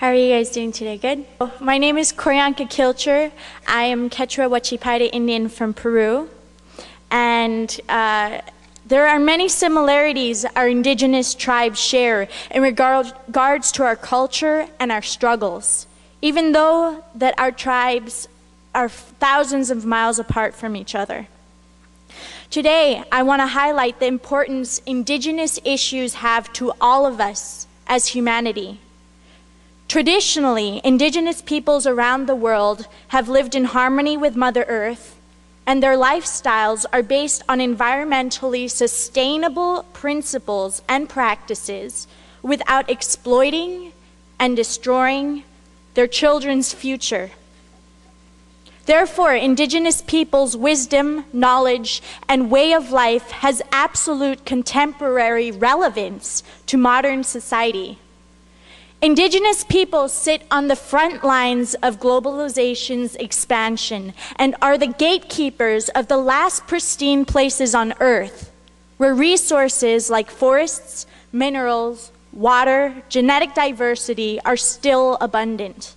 How are you guys doing today? Good? My name is Q'orianka Kilcher. I am Quechua Huachipaeri Indian from Peru. And uh, there are many similarities our indigenous tribes share in regard, regards to our culture and our struggles, even though that our tribes are thousands of miles apart from each other. Today, I want to highlight the importance indigenous issues have to all of us as humanity. Traditionally, indigenous peoples around the world have lived in harmony with Mother Earth, and their lifestyles are based on environmentally sustainable principles and practices without exploiting and destroying their children's future. Therefore, indigenous peoples' wisdom, knowledge, and way of life has absolute contemporary relevance to modern society. Indigenous peoples sit on the front lines of globalization's expansion and are the gatekeepers of the last pristine places on earth, where resources like forests, minerals, water, genetic diversity are still abundant.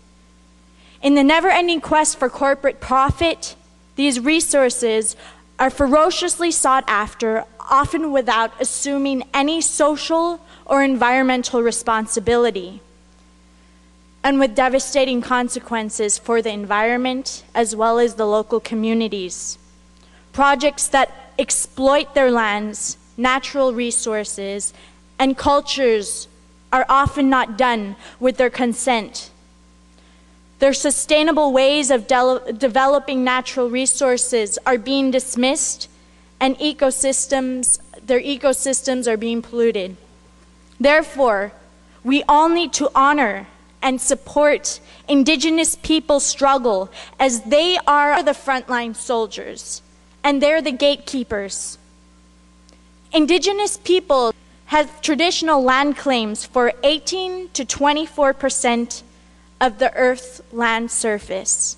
In the never ending quest for corporate profit, these resources are ferociously sought after, often without assuming any social or environmental responsibility and with devastating consequences for the environment as well as the local communities. Projects that exploit their lands, natural resources, and cultures are often not done with their consent. Their sustainable ways of de developing natural resources are being dismissed, and ecosystems, their ecosystems are being polluted. Therefore, we all need to honor and support indigenous people's struggle as they are the frontline soldiers and they're the gatekeepers. Indigenous people have traditional land claims for 18 to 24 percent of the Earth's land surface.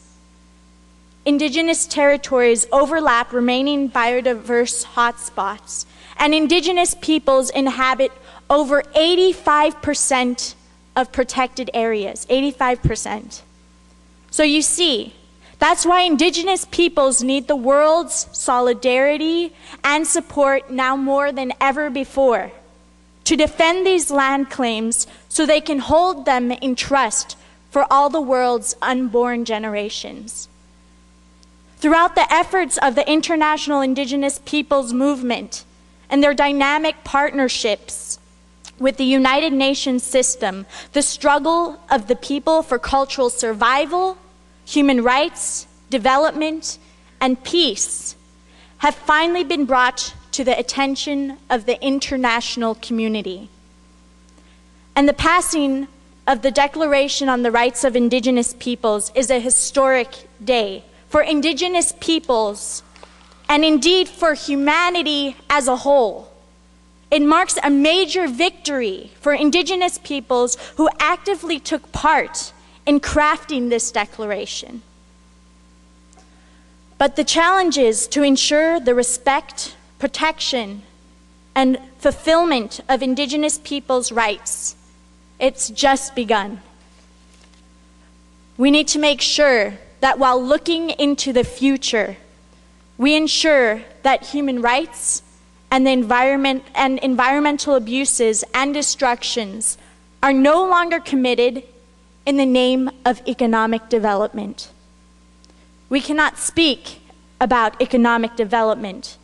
Indigenous territories overlap remaining biodiverse hotspots, and Indigenous peoples inhabit over 85 percent of protected areas, 85%. So you see, that's why indigenous peoples need the world's solidarity and support now more than ever before to defend these land claims so they can hold them in trust for all the world's unborn generations. Throughout the efforts of the International Indigenous Peoples Movement and their dynamic partnerships with the United Nations system, the struggle of the people for cultural survival, human rights, development, and peace have finally been brought to the attention of the international community. And the passing of the Declaration on the Rights of Indigenous Peoples is a historic day for Indigenous peoples and indeed for humanity as a whole. It marks a major victory for Indigenous peoples who actively took part in crafting this declaration. But the challenge is to ensure the respect, protection, and fulfillment of Indigenous peoples' rights. It's just begun. We need to make sure that while looking into the future, we ensure that human rights and the environment and environmental abuses and destructions are no longer committed in the name of economic development. We cannot speak about economic development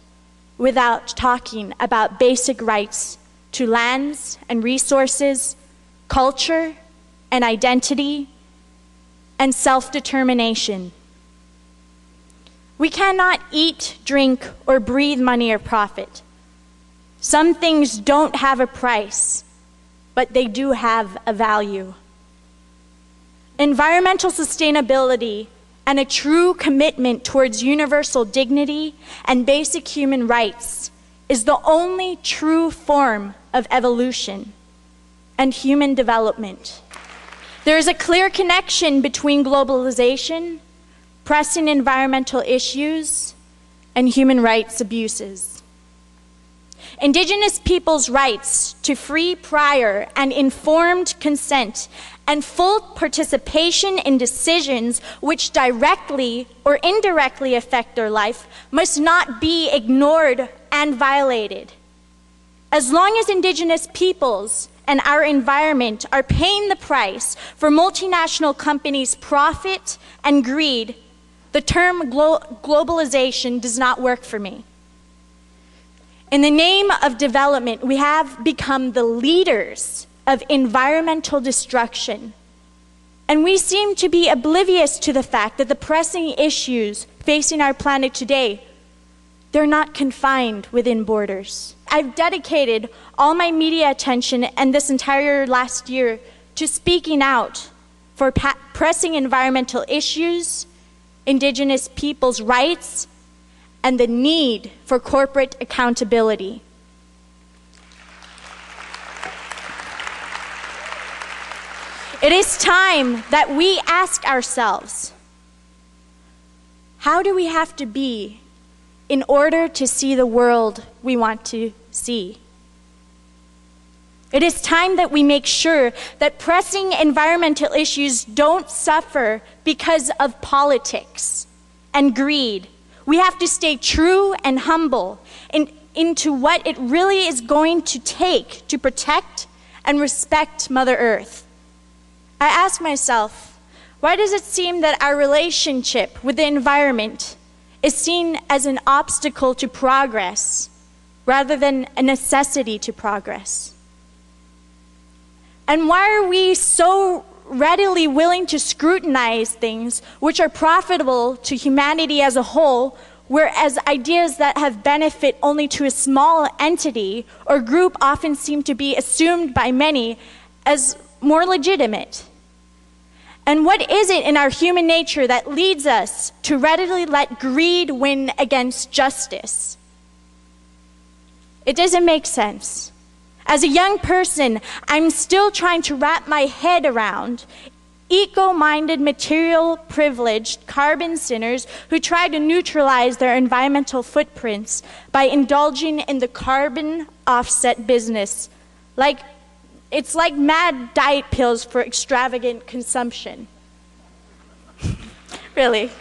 without talking about basic rights to lands and resources, culture and identity, and self determination. We cannot eat, drink, or breathe money or profit. Some things don't have a price, but they do have a value. Environmental sustainability and a true commitment towards universal dignity and basic human rights is the only true form of evolution and human development. There is a clear connection between globalization, pressing environmental issues, and human rights abuses. Indigenous peoples' rights to free, prior, and informed consent and full participation in decisions which directly or indirectly affect their life must not be ignored and violated. As long as Indigenous peoples and our environment are paying the price for multinational companies' profit and greed, the term glo- globalization does not work for me. In the name of development, we have become the leaders of environmental destruction. And we seem to be oblivious to the fact that the pressing issues facing our planet today, they're not confined within borders. I've dedicated all my media attention and this entire last year to speaking out for pressing environmental issues, indigenous people's rights, and the need for corporate accountability. It is time that we ask ourselves how do we have to be in order to see the world we want to see? It is time that we make sure that pressing environmental issues don't suffer because of politics and greed. We have to stay true and humble in, into what it really is going to take to protect and respect Mother Earth. I ask myself, why does it seem that our relationship with the environment is seen as an obstacle to progress rather than a necessity to progress? And why are we so readily willing to scrutinize things which are profitable to humanity as a whole, whereas ideas that have benefit only to a small entity or group often seem to be assumed by many as more legitimate? And what is it in our human nature that leads us to readily let greed win against justice? It doesn't make sense. As a young person, I'm still trying to wrap my head around eco minded, material privileged carbon sinners who try to neutralize their environmental footprints by indulging in the carbon offset business like it's like mad diet pills for extravagant consumption. really.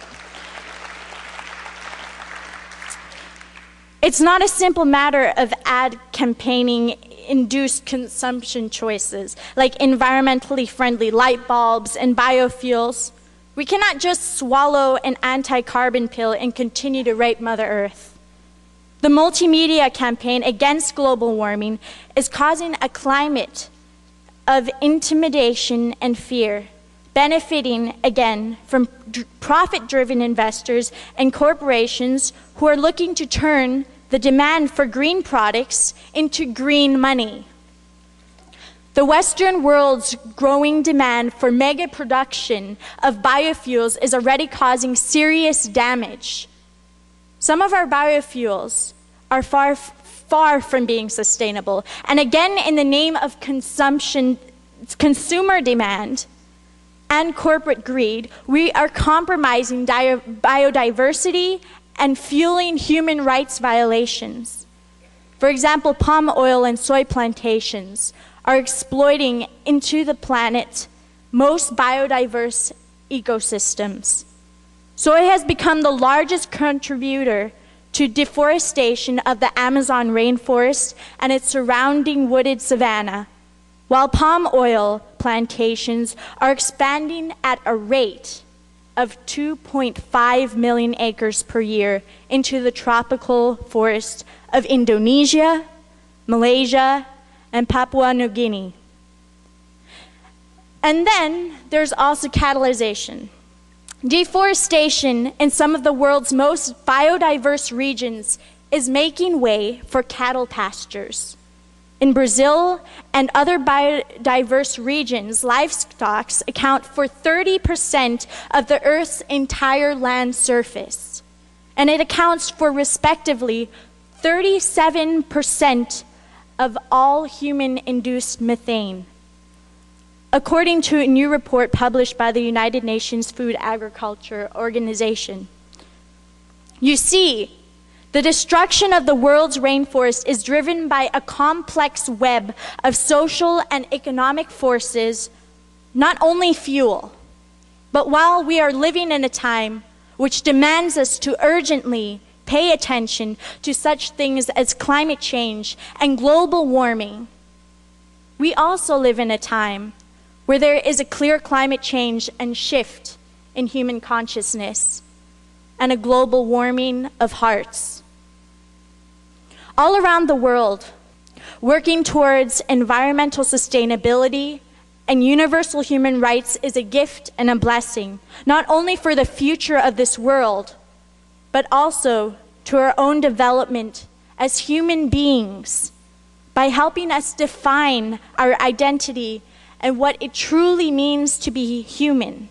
It's not a simple matter of ad campaigning induced consumption choices like environmentally friendly light bulbs and biofuels. We cannot just swallow an anti carbon pill and continue to rape Mother Earth. The multimedia campaign against global warming is causing a climate of intimidation and fear, benefiting again from profit driven investors and corporations who are looking to turn the demand for green products into green money. The Western world's growing demand for mega production of biofuels is already causing serious damage. Some of our biofuels are far far from being sustainable. And again, in the name of consumption, consumer demand, and corporate greed, we are compromising biodiversity and fueling human rights violations. For example, palm oil and soy plantations are exploiting into the planet most biodiverse ecosystems. Soy has become the largest contributor to deforestation of the Amazon rainforest and its surrounding wooded savanna, while palm oil plantations are expanding at a rate of 2.5 million acres per year into the tropical forests of Indonesia, Malaysia, and Papua New Guinea. And then there's also catalysis. Deforestation in some of the world's most biodiverse regions is making way for cattle pastures. In Brazil and other biodiverse regions, livestock account for 30% of the Earth's entire land surface, and it accounts for respectively 37% of all human induced methane according to a new report published by the United Nations Food Agriculture Organization. You see, The destruction of the world's rainforest is driven by a complex web of social and economic forces, not only fuel, but while we are living in a time which demands us to urgently pay attention to such things as climate change and global warming, we also live in a time where there is a clear climate change and shift in human consciousness and a global warming of hearts. All around the world, working towards environmental sustainability and universal human rights is a gift and a blessing, not only for the future of this world, but also to our own development as human beings by helping us define our identity and what it truly means to be human.